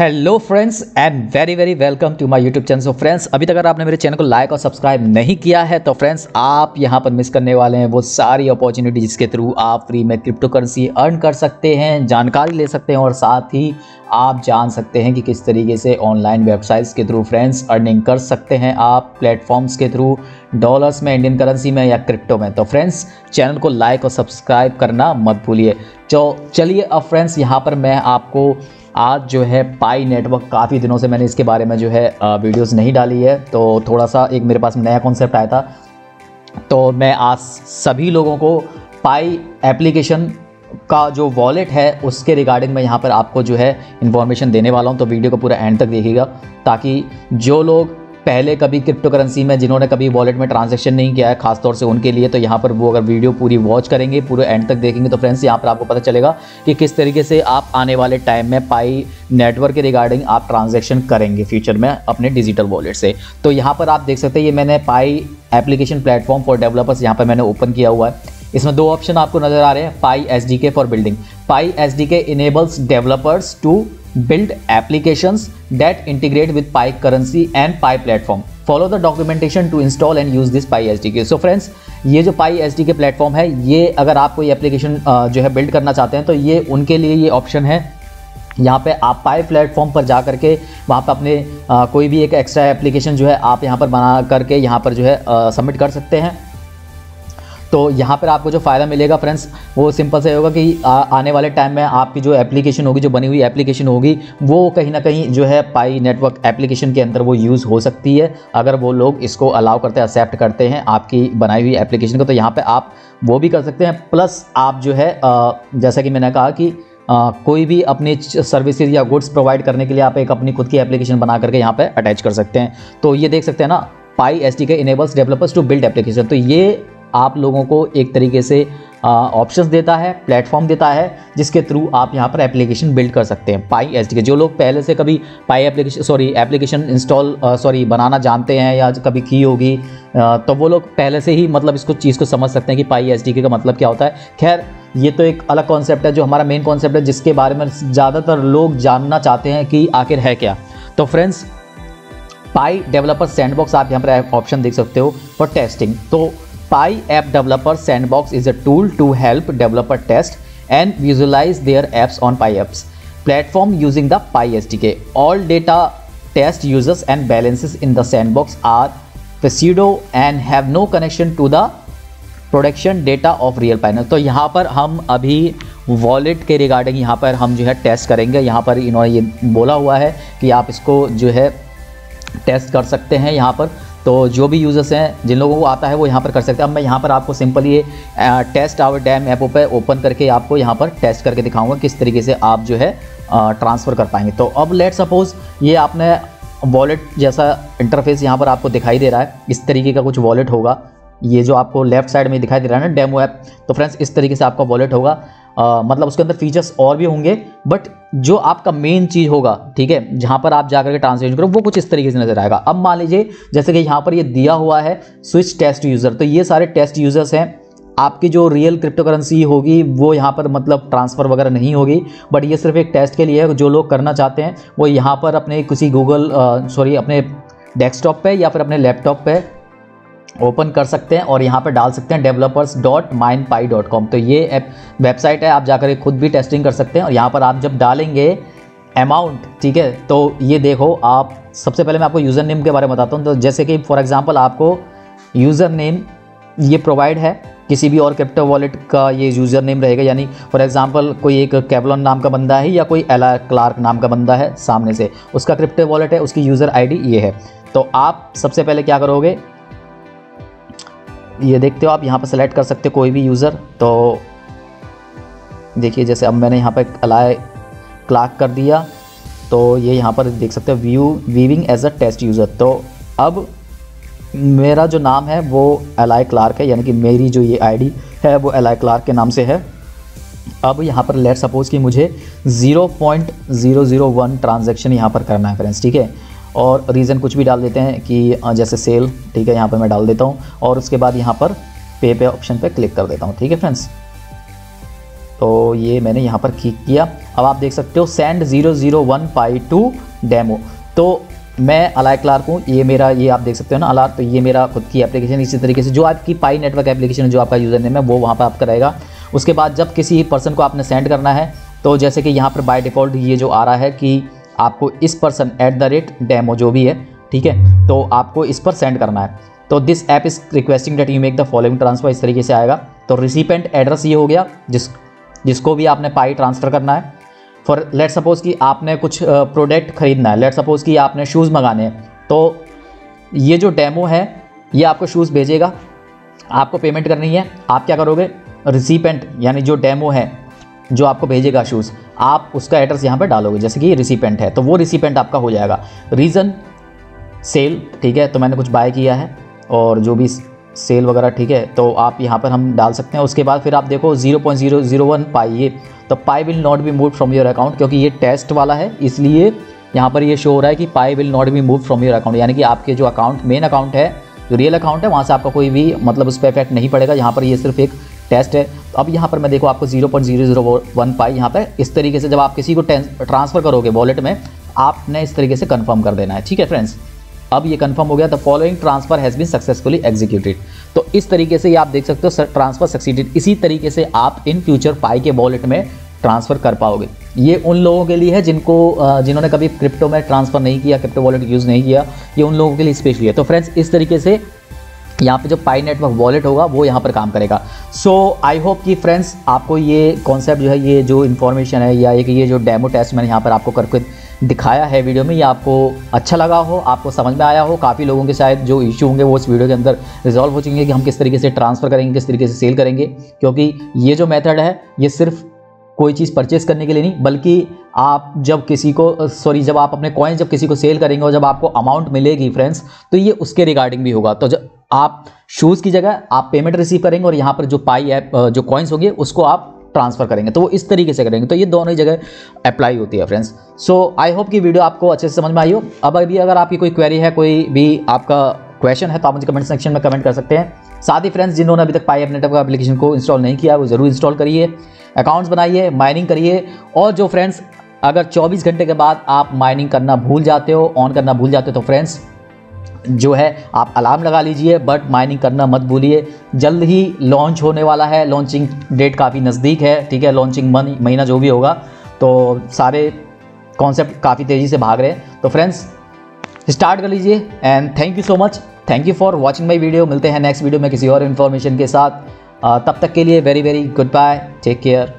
Hello friends and very very welcome to my YouTube channel so friends अभी तक अगर आपने मेरे चैनल को लाइक और सब्सक्राइब नहीं किया है तो फ्रेंड्स आप यहाँ पर मिस करने वाले हैं वो सारी अपॉर्चुनिटी जिसके थ्रू आप फ्री में क्रिप्टो करेंसी अर्न कर सकते हैं, जानकारी ले सकते हैं और साथ ही आप जान सकते हैं कि किस तरीके से ऑनलाइन वेबसाइट्स के थ्रू फ्रेंड्स अर्निंग कर सकते हैं आप प्लेटफॉर्म्स के थ्रू डॉलर्स में इंडियन करेंसी में या क्रिप्टो में। तो फ्रेंड्स चैनल को लाइक और सब्सक्राइब करना मत भूलिए। तो चलिए अब फ्रेंड्स यहाँ पर मैं आपको आज जो है पाई नेटवर्क काफ़ी दिनों से मैंने इसके बारे में जो है वीडियोस नहीं डाली है तो थोड़ा सा एक मेरे पास नया कॉन्सेप्ट आया था। तो मैं आज सभी लोगों को पाई एप्लीकेशन का जो वॉलेट है, उसके रिगार्डिंग मैं यहाँ पर आपको जो है इन्फॉर्मेशन देने वाला हूँ तो वीडियो को पूरा एंड तक देखिएगा, ताकि जो लोग पहले कभी क्रिप्टो करेंसी में जिन्होंने कभी वॉलेट में ट्रांजेक्शन नहीं किया है, खासतौर से उनके लिए तो यहाँ पर वो अगर वीडियो पूरी वॉच करेंगे, पूरे एंड तक देखेंगे तो फ्रेंड्स यहाँ पर आपको पता चलेगा कि किस तरीके से आप आने वाले टाइम में पाई नेटवर्क के रिगार्डिंग आप ट्रांजेक्शन करेंगे फ्यूचर में अपने डिजिटल वॉलेट से। तो यहाँ पर आप देख सकते हैं, ये मैंने Pi application platform for developers यहाँ पर मैंने ओपन किया हुआ है। इसमें दो ऑप्शन आपको नज़र आ रहे हैं Pi S for building Pi S enables developers to build applications that integrate with Pi currency and Pi platform. Follow the documentation to install and use this Pi SDK. So friends, ये जो Pi SDK platform है ये अगर आप कोई application जो है build करना चाहते हैं तो ये उनके लिए ये ऑप्शन है यहाँ पे आप पाई प्लेटफॉर्म पर जा करके वहाँ पे अपने आ, कोई भी एक एक्स्ट्रा एप्लीकेशन जो है आप यहाँ पर बना करके यहाँ पर जो है सबमिट कर सकते हैं तो यहाँ पर आपको जो फ़ायदा मिलेगा फ्रेंड्स वो सिंपल से होगा कि आ, आने वाले टाइम में आपकी जो एप्लीकेशन होगी जो बनी हुई एप्लीकेशन होगी वो कहीं ना कहीं जो है पाई नेटवर्क एप्लीकेशन के अंदर वो यूज़ हो सकती है। अगर वो लोग इसको अलाउ करते हैं एक्सेप्ट करते हैं आपकी बनाई हुई एप्लीकेशन को तो यहाँ पर आप वो भी कर सकते हैं। प्लस आप जो है जैसा कि मैंने कहा कि आ, कोई भी अपनी सर्विसेज़ या गुड्स प्रोवाइड करने के लिए आप एक अपनी खुद की एप्लीकेशन बना करके यहाँ पे अटैच कर सकते हैं। तो ये देख सकते हैं ना Pi S D K enables developers to build application तो ये आप लोगों को एक तरीके से ऑप्शंस देता है प्लेटफॉर्म देता है, जिसके थ्रू आप यहाँ पर एप्लीकेशन बिल्ड कर सकते हैं पाई एच के जो लोग पहले से कभी Pi application sorry application install sorry बनाना जानते हैं या कभी की होगी तो वो लोग पहले से ही मतलब इसको चीज़ को समझ सकते हैं कि पाई एच का मतलब क्या होता है। खैर, ये तो एक अलग कॉन्सेप्ट है, जो हमारा मेन कॉन्सेप्ट है, जिसके बारे में ज़्यादातर लोग जानना चाहते हैं कि आखिर है क्या। तो फ्रेंड्स पाई डेवलपर सैंडबॉक्स आप यहाँ पर ऑप्शन देख सकते हो फॉर टेस्टिंग तो Pi App Developer Sandbox is a tool to help developer test and visualize their apps on Pi Apps platform using the Pi SDK. All data test users and balances in the sandbox are pseudo and have no connection to the production data of real panel तो यहाँ पर हम अभी wallet के regarding यहाँ पर हम जो है टेस्ट करेंगे यहाँ पर इन्होंने ये बोला हुआ है कि आप इसको जो है टेस्ट कर सकते हैं यहाँ पर तो जो भी यूज़र्स हैं, जिन लोगों को आता है, वो यहाँ पर कर सकते हैं। अब मैं यहाँ पर आपको सिंपल ये टेस्ट आवर डैम ऐप पे ओपन करके आपको यहाँ पर टेस्ट करके दिखाऊँगा किस तरीके से आप जो है ट्रांसफ़र कर पाएँगे। तो अब लेट सपोज़ ये आपने वॉलेट जैसा इंटरफेस यहाँ पर आपको दिखाई दे रहा है। इस तरीके का कुछ वॉलेट होगा। ये जो आपको लेफ़्ट साइड में दिखाई दे रहा है ना डेमो ऐप तो फ्रेंड्स इस तरीके से आपका वॉलेट होगा। आ, मतलब उसके अंदर फीचर्स और भी होंगे बट जो आपका मेन चीज़ होगा ठीक है जहाँ पर आप जाकर के ट्रांसलेशन करो वो कुछ इस तरीके से नज़र आएगा। अब मान लीजिए जैसे कि यहाँ पर ये दिया हुआ है स्विच टेस्ट यूज़र तो ये सारे टेस्ट यूज़र्स हैं। आपकी जो रियल क्रिप्टो करेंसी होगी वो यहाँ पर मतलब ट्रांसफ़र वगैरह नहीं होगी बट ये सिर्फ़ एक टेस्ट के लिए है जो लोग करना चाहते हैं वो यहाँ पर अपने किसी गूगल सॉरी अपने डेस्कटॉप पे या फिर अपने लैपटॉप पे ओपन कर सकते हैं और यहाँ पर डाल सकते हैं developers dot mine Pi dot com तो ये ऐप वेबसाइट है, आप जाकर खुद भी टेस्टिंग कर सकते हैं और यहाँ पर आप जब डालेंगे अमाउंट ठीक है तो ये देखो, आप सबसे पहले मैं आपको यूज़र नेम के बारे में बताता हूँ। तो जैसे कि फॉर एग्जांपल आपको यूज़र नेम ये प्रोवाइड है, किसी भी और क्रिप्टो वॉलेट का ये यूज़र नेम रहेगा, यानी फॉर एग्जांपल कोई एक कैबलॉन नाम का बंदा है या कोई एला क्लार्क नाम का बंदा है सामने से, उसका क्रिप्टो वॉलेट है, उसकी यूज़र आईडी ये है। तो आप सबसे पहले क्या करोगे ये देखते हो, आप यहाँ पर सेलेक्ट कर सकते हो कोई भी यूज़र तो देखिए, जैसे अब मैंने यहाँ पर अलाय क्लाक कर दिया तो ये यहाँ पर देख सकते हो view viewing as a test user तो अब मेरा जो नाम है, वो एलाई क्लार्क है, यानी कि मेरी जो ये आईडी है, वो एलाई क्लार्क के नाम से है। अब यहाँ पर लेट सपोज़ कि मुझे 0.001 ट्रांजैक्शन यहाँ पर करना है फ्रेंड्स ठीक है? और रीज़न कुछ भी डाल देते हैं कि जैसे सेल ठीक है, यहाँ पर मैं डाल देता हूँ और उसके बाद यहाँ पर पे पे ऑप्शन पे क्लिक कर देता हूँ, ठीक है फ्रेंड्स तो ये मैंने यहाँ पर क्लिक किया। अब आप देख सकते हो send zero zero one Pi to demo तो मैं अलाय क्लार्क हूँ, ये मेरा, ये आप देख सकते हो ना अलार तो ये मेरा खुद की एप्लीकेशन इसी तरीके से, जो आपकी पाई नेटवर्क एप्लीकेशन जो आपका यूज़र नेम है, वो वहाँ पर आपका रहेगा। उसके बाद जब किसी पर्सन को आपने सेंड करना है तो जैसे कि यहाँ पर बाय डिफ़ॉल्ट ये जो आ रहा है कि आपको इस person at the rate demo जो भी है, ठीक है? तो आपको इस पर सेंड करना है। तो this app is requesting that you make the following transfer इस तरीके से आएगा। तो रिसिपेंट एड्रेस ये हो गया, जिस, जिसको भी आपने पाई ट्रांसफ़र करना है। फॉर लेट सपोज़ कि आपने कुछ प्रोडक्ट ख़रीदना है। लेट सपोज़ कि आपने शूज़ मंगाने हैं। तो ये जो डेमो है, ये आपको शूज़ भेजेगा। आपको पेमेंट करनी है। आप क्या करोगे? रिसिपेंट यानी जो डेमो है जो आपको भेजेगा शूज़ आप उसका एड्रेस यहाँ पर डालोगे, जैसे कि रिसिपेंट है तो वो रिसिपेंट आपका हो जाएगा। रीज़न सेल ठीक है तो मैंने कुछ बाय किया है, और जो भी सेल वगैरह, ठीक है तो आप यहाँ पर हम डाल सकते हैं। उसके बाद फिर आप देखो zero point zero zero one Pi ये तो Pi will not be move from your account क्योंकि ये टेस्ट वाला है, इसलिए यहाँ पर ये शो हो रहा है कि Pi will not be move from your account यानी कि आपके जो अकाउंट मेन अकाउंट है, जो रियल अकाउंट है, वहाँ से आपका कोई भी मतलब उस पर इफ़ेक्ट नहीं पड़ेगा। यहाँ पर ये सिर्फ़ एक टेस्ट है। अब यहाँ पर मैं देखो आपको zero point zero zero one Pi यहाँ पर इस तरीके से जब आप किसी को ट्रांसफ़र करोगे वॉलेट में, आपने इस तरीके से कन्फर्म कर देना है। ठीक है फ्रेंड्स अब ये कंफर्म हो गया the following transfer has been successfully executed तो इस तरीके से ये आप देख सकते हो ट्रांसफ़र सक्सीडेड इसी तरीके से आप इन फ्यूचर पाई के वॉलेट में ट्रांसफ़र कर पाओगे। ये उन लोगों के लिए है जिनको जिन्होंने कभी क्रिप्टो में ट्रांसफ़र नहीं किया क्रिप्टो वॉलेट यूज़ नहीं किया, ये उन लोगों के लिए स्पेशली है तो फ्रेंड्स इस तरीके से यहाँ पे जो पाई नेटवर्क वॉलेट होगा, वो यहाँ पर काम करेगा। सो आई होप कि फ्रेंड्स आपको ये कॉन्सेप्ट जो है, ये जो इन्फॉर्मेशन है, या एक ये जो डेमो टेस्ट मैंने यहाँ पर आपको करके दिखाया है वीडियो में, ये आपको अच्छा लगा हो, आपको समझ में आया हो, काफ़ी लोगों के शायद जो इशू होंगे, वो इस वीडियो के अंदर रिजॉल्व हो जाएँगे कि हम किस तरीके से ट्रांसफ़र करेंगे, किस तरीके से सेल करेंगे। क्योंकि ये जो मेथड है, ये सिर्फ़ कोई चीज़ परचेस करने के लिए नहीं, बल्कि आप जब किसी को सॉरी जब आप अपने कॉइन जब किसी को सेल करेंगे और जब आपको अमाउंट मिलेगी फ्रेंड्स तो ये उसके रिगार्डिंग भी होगा। तो जब आप शूज़ की जगह आप पेमेंट रिसीव करेंगे और यहाँ पर जो पाई ऐप जो कॉइन्स होंगे, उसको आप ट्रांसफ़र करेंगे। तो वो इस तरीके से करेंगे। तो ये दोनों ही जगह अप्लाई होती है फ्रेंड्स सो आई होप कि वीडियो आपको अच्छे से समझ में आई हो। अब अभी अगर आपकी कोई क्वेरी है, कोई भी आपका क्वेश्चन है तो आप मुझे कमेंट सेक्शन में कमेंट कर सकते हैं। साथ ही फ्रेंड्स जिन्होंने अभी तक पाई एप नेटवर्क एप्लीकेशन को इंस्टॉल नहीं किया, वो ज़रूर इंस्टॉल करिए। अकाउंट्स बनाइए माइनिंग करिए। और जो फ्रेंड्स अगर 24 घंटे के बाद आप माइनिंग करना भूल जाते हो ऑन करना भूल जाते हो तो फ्रेंड्स जो है, आप अलार्म लगा लीजिए, बट माइनिंग करना मत भूलिए। जल्द ही लॉन्च होने वाला है, लॉन्चिंग डेट काफ़ी नज़दीक है, ठीक है? लॉन्चिंग महीना जो भी होगा। तो सारे कॉन्सेप्ट काफ़ी तेज़ी से भाग रहे हैं। तो फ्रेंड्स स्टार्ट कर लीजिए and thank you so much thank you for watching my video मिलते हैं नेक्स्ट वीडियो में किसी और इन्फॉर्मेशन के साथ। तब तक के लिए very very good bye take care